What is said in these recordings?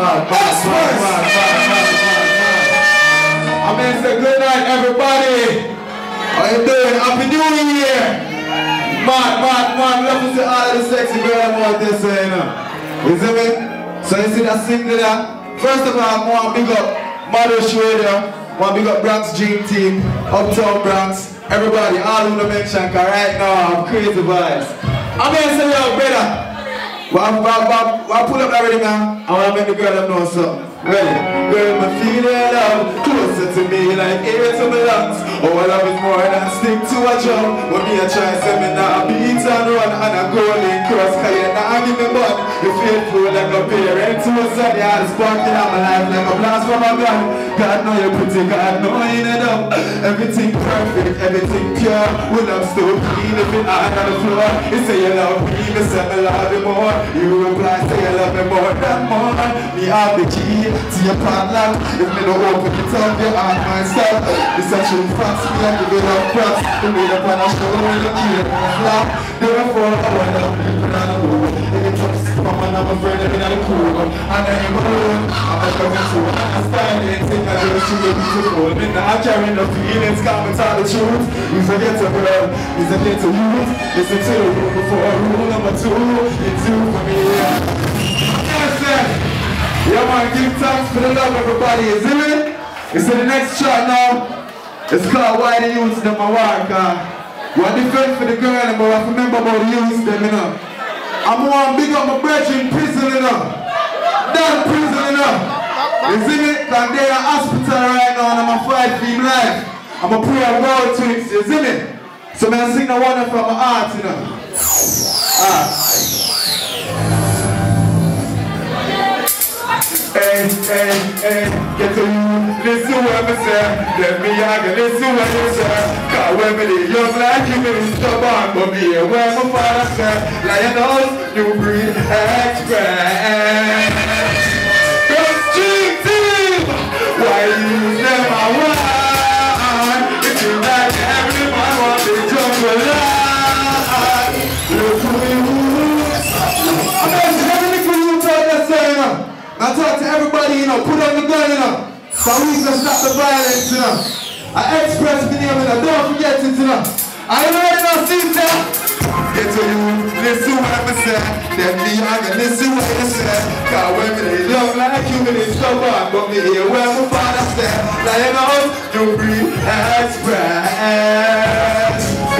mad, mad, mad, mad, mad, mad, mad, mad. I mean, say good night, everybody. How you doing? Happy New Year. Mad, mad, mad. Love to all the sexy girls out there, so, you see me? So you see that single there? First of all, I want to big up Mother Schroeder. Want to big up Bronx Dream Team, Uptown Bronx. Everybody, all who mention, cause right now I'm crazy vibes. I'm to say, yo, brother. Well, well, well, well, pull up that everything now. Ah. I want to make the girl know something. Ready? Girl, my feeling love closer to me like air to my lungs. Oh, I love it more than stick to a drum. When me a try say me now beat and run and I go in cross. Cause you now give me bun. You feel full like a parent to a son. You had a spark in my life like a blast from a gun. God know you're pretty, God know you ain't dumb. Everything perfect, everything pure. When I'm still clean, if it hard on the floor. You say you love me, me say I love you more. You reply, say you love me more than more. Me have the key to your padlock. If me don't open it up, you are myself. It's such a true facts, me I give it up props. The way up on a show, you keep it flop. Therefore, I want to be put on I'm afraid of it on cool. And I ain't alone. I'm a coming understand it. Think I do she get beautiful. Me not carrying the feelings, comment tell the truth. You forget to girl, you forget to use. Listen to the rule before rule number two. It's you for me. Yes, sir. Yeah, man, give thanks for the love, everybody. See me? You see the next track now? It's called Why the Youths Them A Work. Uh, you want defend for the girl, but I remember about the youths them, you know. I'm going to big up my brother in prison, you know. That prison, you see me? Because they're in hospital right now and I'm a fight for him life. I'm a pray a word to him, you see me? So I'm sing the one from my heart, you know. Ah. Hey, hey, hey, get to you, listen what me say Let me hug and listen what you say Cause when me the young like you, me stubborn But me and where my father say Lionels, new breed, express Go street team, why you never want I talk to everybody, you know, put on the gun, you know. So we can stop the violence, you know. I express the name, you know, don't forget it, you know. I you know, sister. Get to you, listen what I'm say. Then me, I can listen what you say. Cause women, they love like you, and they stubborn. But me hear where my father said. Like, you know, you breathe, express.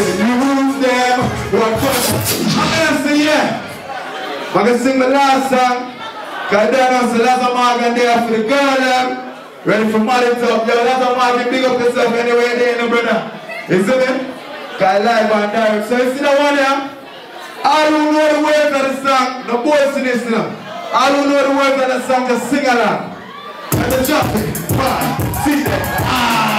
You lose them, one question. I'm gonna sing, yeah. I'm gonna sing the last song. I that's a Morgan there for the girl them. Ready for marriage up, yo, a Morgan, big up yourself anyway eh, there, no brother. You see me? Cause live and direct. So you see that one there? All who know the words of the song, no boys in this now. All who know the words of the song, just sing along. And the drop see that. Ah.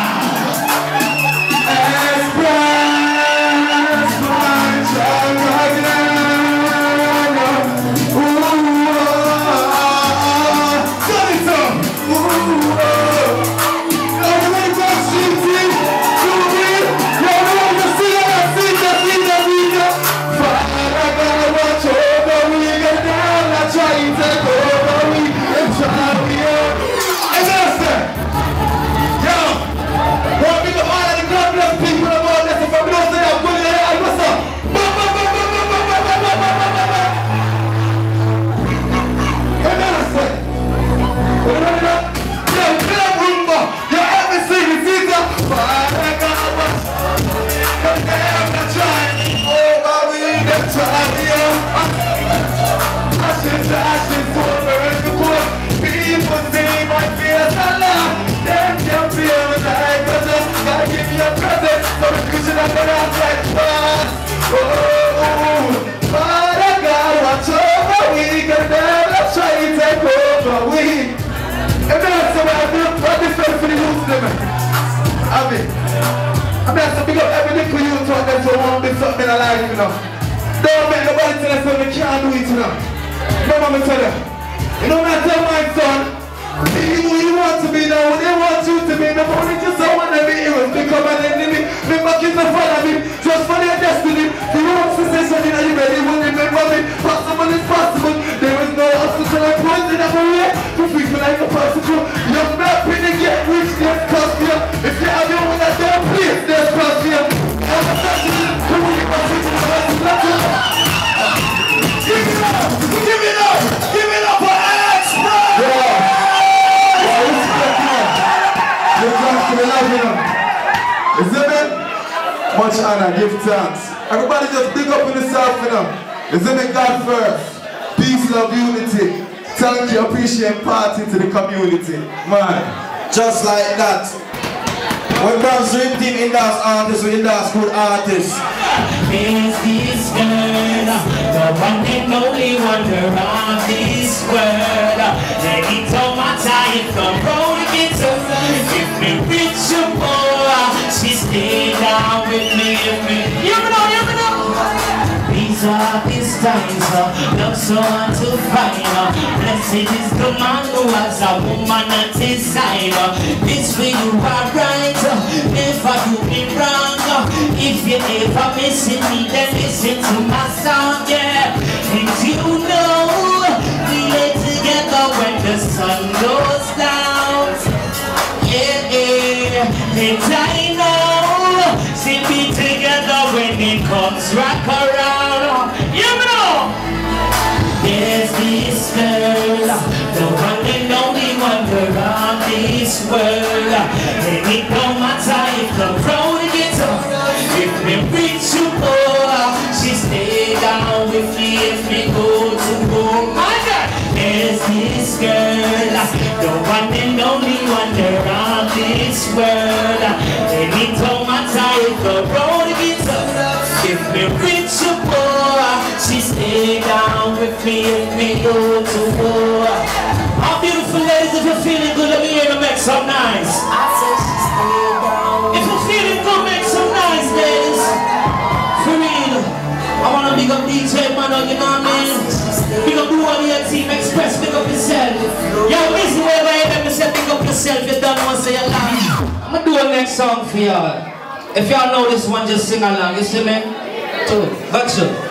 I'm not to pick up everything for you to them so won't be something in life, you know. Don't make nobody tell us something can't do it, you know. Remember me tell you. You know what I tell my son? Be who you want to be now, when they want you to be. Nobody just don't want to be heroes become an enemy. Remember kids are follow me, just for their destiny. The wrong position honor, give thanks. Everybody just big up in yourself, you know. Isn't it God first? Peace, love, unity. Thank you, appreciate party to the community. Man. Just like that. When Bronx Dream Team endorse artists, we endorse good artists. Is this girl, the one and only wonder of this world? Anytime I tie it from road gets if me rich or poor, she stay down with me, with me. You know, you know. These are these times, uh, love so hard to find. Uh, blessed is the man who has a woman at his side. Uh, this way you are right, uh, never do me wrong. Uh, if you ever missing me, then listen to my girl, the one and only wonder of this world. And it don't matter if the road gets tough, if we reach you poor, she stay down with me if we go to war. My God, there's this girl, the one and only wonder of this world. And it don't matter if the road gets tough, if we reach you poor, she stay down with me if we go to war. All beautiful ladies, if you're feeling good, let me hear you make some noise. If you're feeling good, make some noise, ladies. For real. I wanna big up DJ Mano, you know what I mean? Big up the one your team, express, big up yourself. Yo, this is where I am, say big up yourself, you done once say lie. I'm gonna do a next song for y'all. If y'all know this one, just sing along, you see me? Two. Yeah,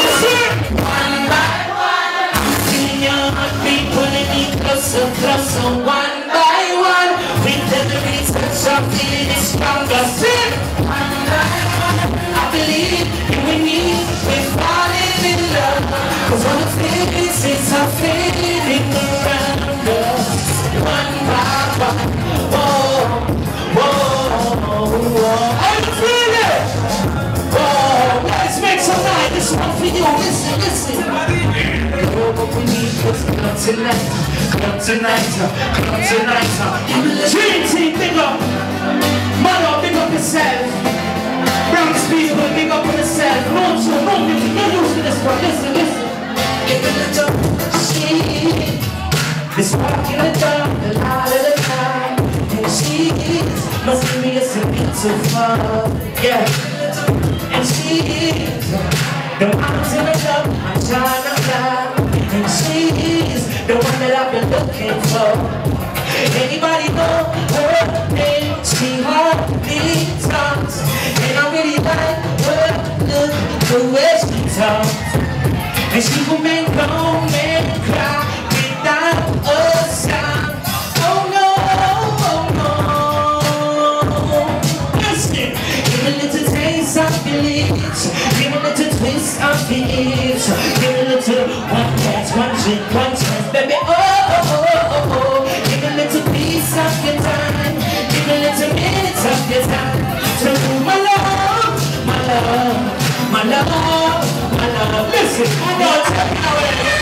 things is are fading around us. One by one. Whoa, whoa, whoa. You feeling? Whoa, let's make some noise. This one for you. Listen, listen. Oh, what is come tonight, come tonight, come tonight. Dream team, big up. She is walking the dog a lot of the time. And she is no serious and beautiful. Yeah. And she is the mountain of love, my child of love. And she is the one that I've been looking for. Anybody know her name? She hardly talks. And I really like her look, the way she talks. Love, my love, my love. Listen, I know it's how it is.